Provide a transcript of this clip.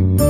Thank you.